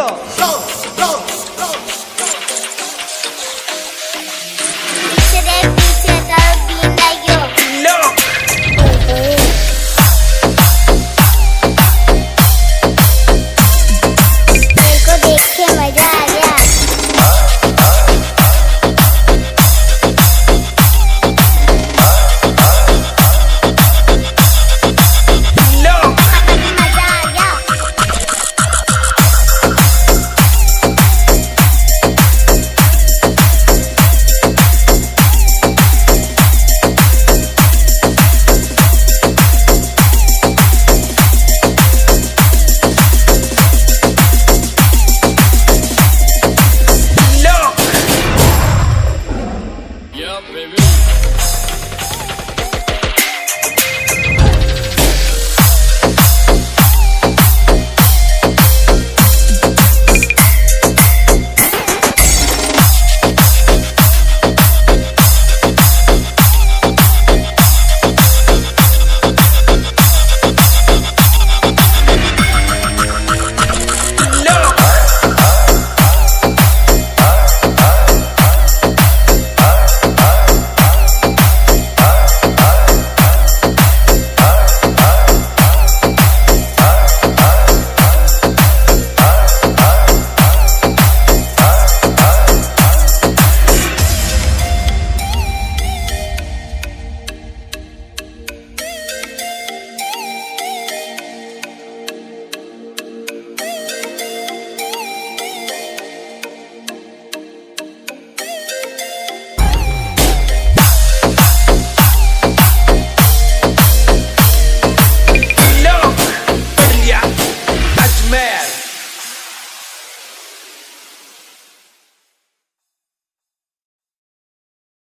Go.